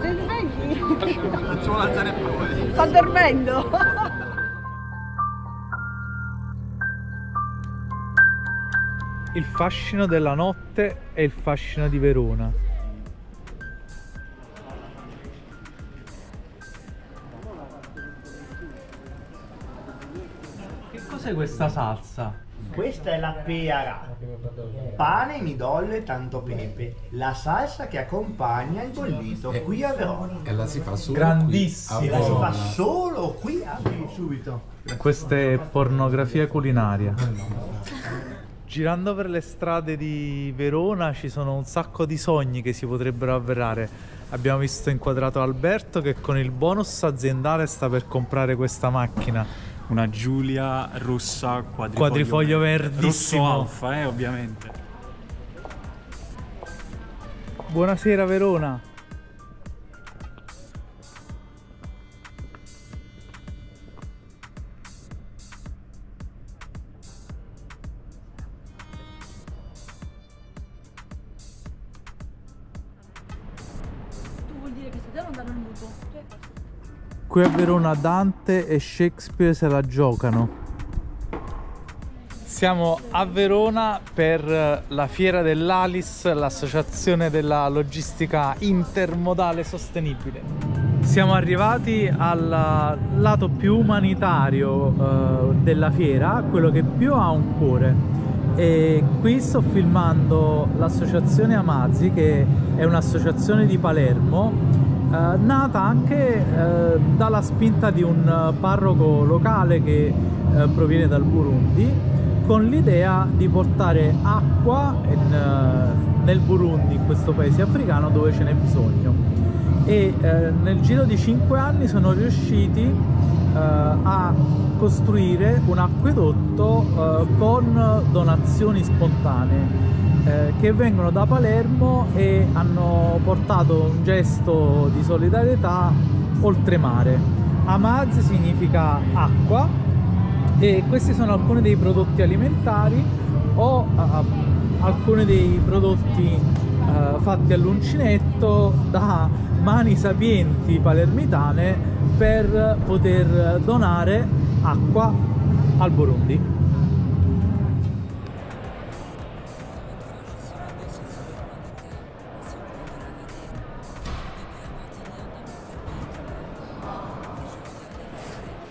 Sei svegli? Non ci vuole alzare poi. Sta dormendo. Il fascino della notte e il fascino di Verona. Cos'è questa salsa? Questa è la peara. Pane, midollo e tanto pepe. La salsa che accompagna il bollito qui a Verona. E la si fa solo Grandissima. qui E a la si fa Verona. solo qui a subito. Questa è pornografia culinaria. Girando per le strade di Verona ci sono un sacco di sogni che si potrebbero avverare. Abbiamo visto inquadrato Alberto che con il bonus aziendale sta per comprare questa macchina. Una Giulia rossa quadrifoglio, Quadrifoglio verde. verdissimo. Rosso alfa, eh, ovviamente. Buonasera Verona. Tu vuol dire che se te non danno il mutuo. Cioè, Qui a Verona Dante e Shakespeare se la giocano. Siamo a Verona per la fiera dell'Alis, l'associazione della logistica intermodale sostenibile. Siamo arrivati al lato più umanitario eh, della fiera, quello che più ha un cuore. E qui sto filmando l'associazione Amazzi, che è un'associazione di Palermo, eh, nata anche eh, dalla spinta di un eh, parroco locale che eh, proviene dal Burundi con l'idea di portare acqua in, eh, nel Burundi, in questo paese africano dove ce n'è bisogno. E eh, nel giro di 5 anni sono riusciti a costruire un acquedotto con donazioni spontanee eh, che vengono da Palermo e hanno portato un gesto di solidarietà oltremare. Amaz significa acqua e questi sono alcuni dei prodotti alimentari o uh, alcuni dei prodotti uh, fatti all'uncinetto da mani sapienti palermitane per poter donare acqua al Burundi.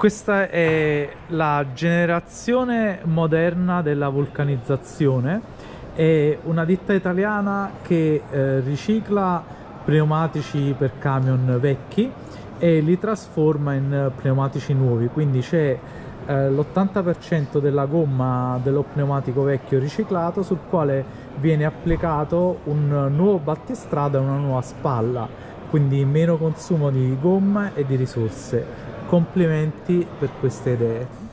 Questa è la generazione moderna della vulcanizzazione, è una ditta italiana che eh, ricicla pneumatici per camion vecchi e li trasforma in pneumatici nuovi, quindi c'è eh, l'80% della gomma dello pneumatico vecchio riciclato sul quale viene applicato un nuovo battistrada e una nuova spalla, quindi meno consumo di gomma e di risorse. Complimenti per queste idee.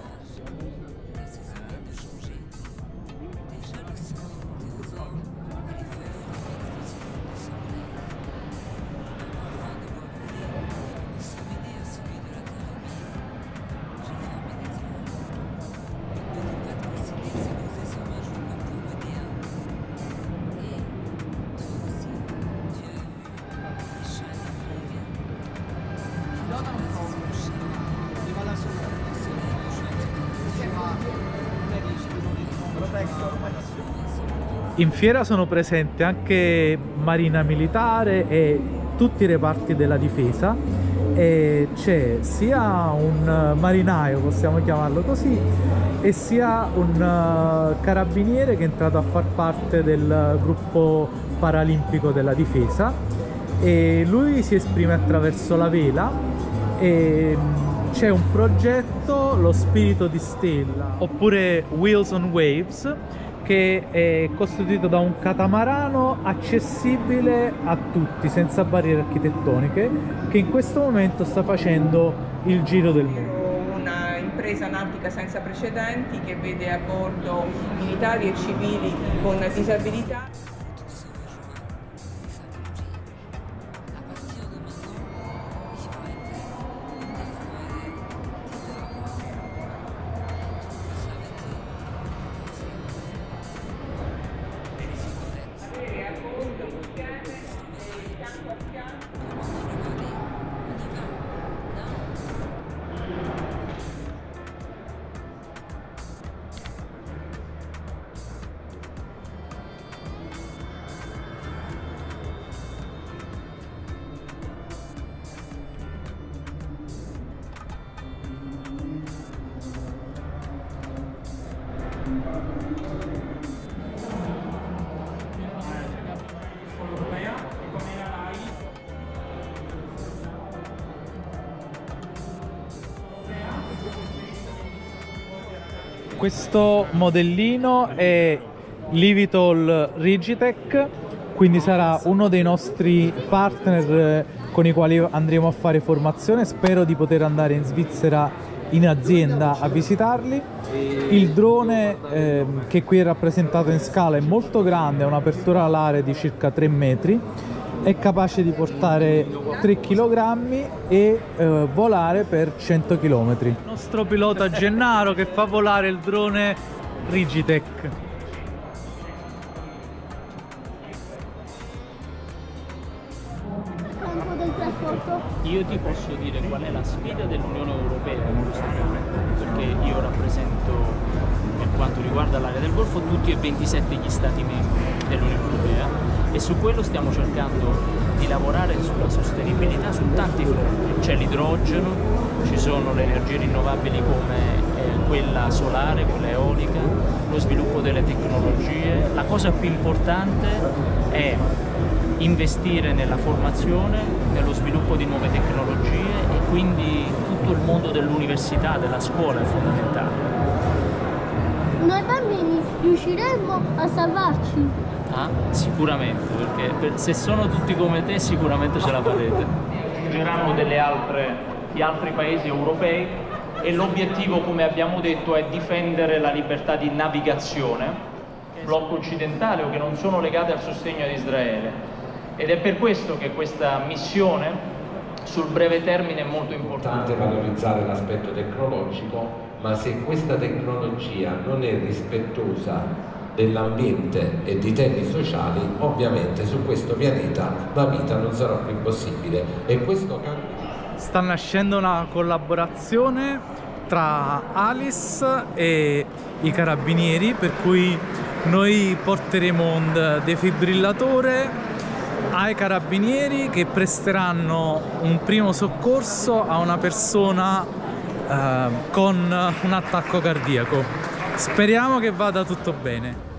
In fiera sono presenti anche Marina Militare e tutti i reparti della difesa e c'è sia un marinaio, possiamo chiamarlo così, e sia un eh, carabiniere che è entrato a far parte del gruppo paralimpico della difesa e lui si esprime attraverso la vela e mm, c'è un progetto, lo spirito di stella, oppure Wheels on Waves, che è costituito da un catamarano accessibile a tutti, senza barriere architettoniche, che in questo momento sta facendo il giro del mondo. Una impresa nautica senza precedenti che vede a bordo militari e civili con disabilità. Questo modellino è Livitol Rigitech, quindi sarà uno dei nostri partner eh, con i quali andremo a fare formazione. Spero di poter andare in Svizzera in azienda a visitarli. Il drone ehm, che qui è rappresentato in scala è molto grande, ha un'apertura alare di circa 3 metri, è capace di portare 3 kg e eh, volare per 100 km. Il nostro pilota Gennaro che fa volare il drone Rigitech. Io ti posso dire qual è la sfida dell'Unione Europea in questo momento, perché io rappresento per quanto riguarda l'area del Golfo tutti e 27 gli Stati membri dell'Unione Europea e su quello stiamo cercando di lavorare sulla sostenibilità su tanti fronti. C'è l'idrogeno, ci sono le energie rinnovabili come eh, quella solare, quella eolica, lo sviluppo delle tecnologie. La cosa più importante è investire nella formazione, nello sviluppo di nuove tecnologie e quindi tutto il mondo dell'università, della scuola è fondamentale. Noi bambini riusciremo a salvarci. Ah, sicuramente, perché per- se sono tutti come te sicuramente ce la farete. Delle altre, di altri paesi europei e l'obiettivo, come abbiamo detto, è difendere la libertà di navigazione, blocco occidentale o che non sono legate al sostegno ad Israele. Ed è per questo che questa missione sul breve termine è molto importante. importante valorizzare l'aspetto tecnologico, ma se questa tecnologia non è rispettosa dell'ambiente e di temi sociali, ovviamente su questo pianeta la vita non sarà più possibile e questo cambia. sta nascendo una collaborazione tra Alice e i carabinieri per cui noi porteremo un defibrillatore ai carabinieri che presteranno un primo soccorso a una persona eh, con un attacco cardiaco. Speriamo che vada tutto bene.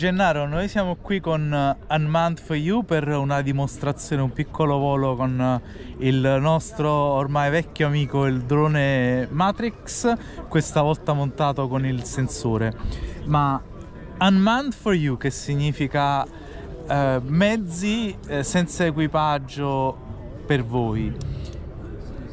Gennaro, noi siamo qui con eh, Unmanned for You per una dimostrazione, un piccolo volo con eh, il nostro ormai vecchio amico, il drone Matrix, questa volta montato con il sensore. Ma Unmanned for You che significa eh, mezzi eh, senza equipaggio per voi?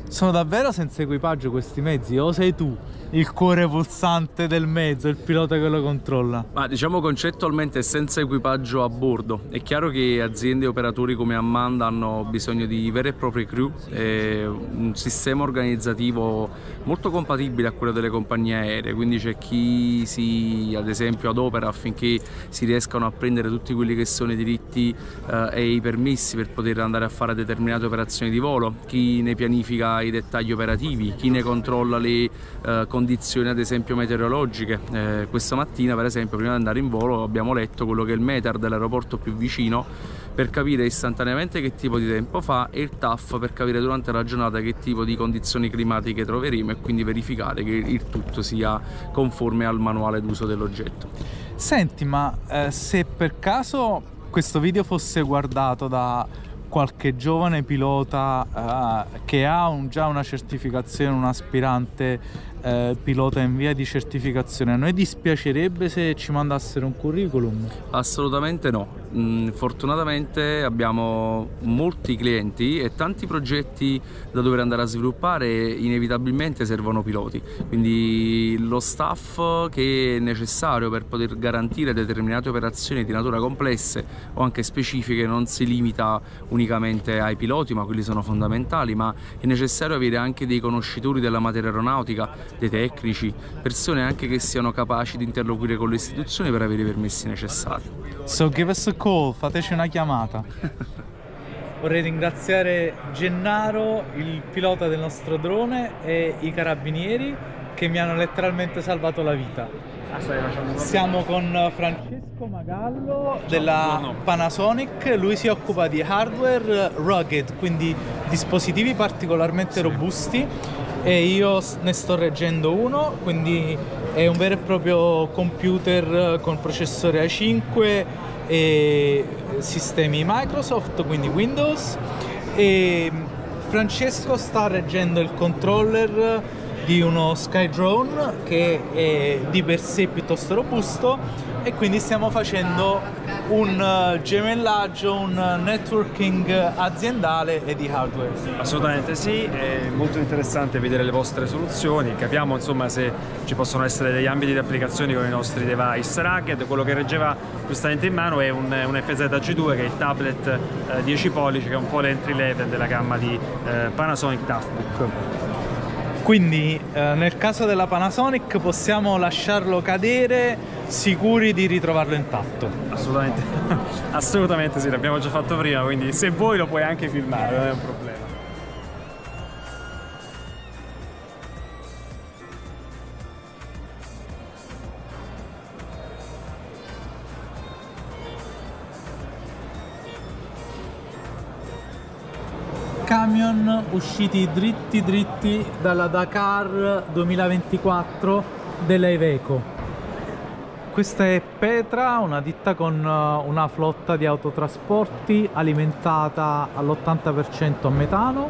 Sono davvero senza equipaggio questi mezzi o sei tu il cuore pulsante del mezzo, il pilota che lo controlla? Ma diciamo concettualmente senza equipaggio a bordo. È chiaro che aziende e operatori come Ammanda hanno bisogno di vere e proprie crew un sistema organizzativo molto compatibile a quello delle compagnie aeree, quindi c'è chi si ad esempio adopera affinché si riescano a prendere tutti quelli che sono i diritti eh, e i permessi per poter andare a fare determinate operazioni di volo, chi ne pianifica i dettagli operativi, chi ne controlla le eh, condizioni ad esempio meteorologiche. Eh, questa mattina per esempio prima di andare in volo abbiamo letto quello che è il METAR dell'aeroporto più vicino per capire istantaneamente che tipo di tempo fa e il TAF per capire durante la giornata che tipo di condizioni climatiche troveremo e quindi verificare che il tutto sia conforme al manuale d'uso dell'oggetto. Senti, ma eh, se per caso questo video fosse guardato da qualche giovane pilota eh, che ha un- già una certificazione, un aspirante eh, pilota in via di certificazione, a noi dispiacerebbe se ci mandassero un curriculum? Assolutamente no. Mh, fortunatamente abbiamo molti clienti e tanti progetti da dover andare a sviluppare e inevitabilmente servono piloti. Quindi lo staff che è necessario per poter garantire determinate operazioni di natura complesse o anche specifiche non si limita unicamente ai piloti, ma quelli sono fondamentali, ma è necessario avere anche dei conoscitori della materia aeronautica, dei tecnici, persone anche che siano capaci di interloquire con le istituzioni per avere i permessi necessari. So give us a call, fateci una chiamata. Vorrei ringraziare Gennaro, il pilota del nostro drone e i carabinieri che mi hanno letteralmente salvato la vita. Siamo con Francesco Magallo della Panasonic, lui si occupa di hardware rugged, quindi dispositivi particolarmente robusti e io ne sto reggendo uno, quindi è un vero e proprio computer con processore A5 e sistemi Microsoft, quindi Windows. E Francesco sta reggendo il controller di uno Skydrone che è di per sé piuttosto robusto e quindi stiamo facendo un eh, gemellaggio, un eh, networking aziendale e di hardware. Assolutamente sì, è molto interessante vedere le vostre soluzioni, capiamo insomma se ci possono essere degli ambiti di applicazioni con i nostri device rugged, quello che reggeva giustamente in mano è un, un FZG2 che è il tablet eh, 10 pollici che è un po' l'entry level della gamma di eh, Panasonic Toughbook. Quindi eh, nel caso della Panasonic possiamo lasciarlo cadere sicuri di ritrovarlo intatto. Assolutamente, assolutamente sì, l'abbiamo già fatto prima, quindi se vuoi lo puoi anche filmare, non è un problema. Camion usciti dritti dritti dalla Dakar 2024 della Iveco. Questa è Petra, una ditta con eh, una flotta di autotrasporti alimentata all'80% a metano,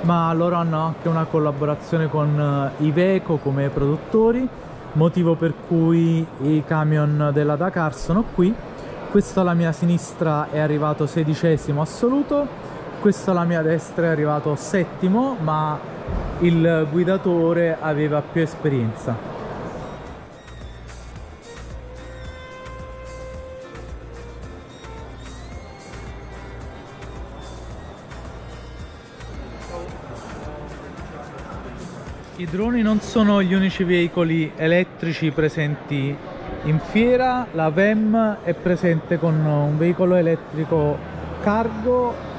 ma loro hanno anche una collaborazione con eh, Iveco come produttori, motivo per cui i camion della Dakar sono qui. Questo alla mia sinistra è arrivato sedicesimo assoluto, questo alla mia destra è arrivato settimo, ma il guidatore aveva più esperienza. I droni non sono gli unici veicoli elettrici presenti in fiera, la VEM è presente con un veicolo elettrico cargo,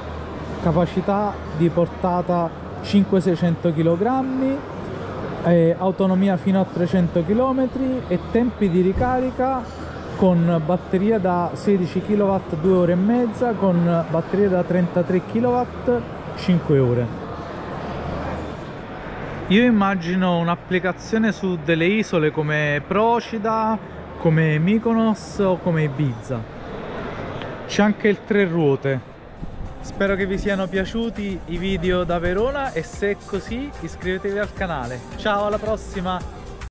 capacità di portata 500-600 kg, eh, autonomia fino a 300 km e tempi di ricarica con batteria da 16 kW 2 ore e mezza, con batteria da 33 kW 5 ore. Io immagino un'applicazione su delle isole come Procida, come Mykonos o come Ibiza. C'è anche il tre ruote. Spero che vi siano piaciuti i video da Verona e se è così iscrivetevi al canale. Ciao alla prossima!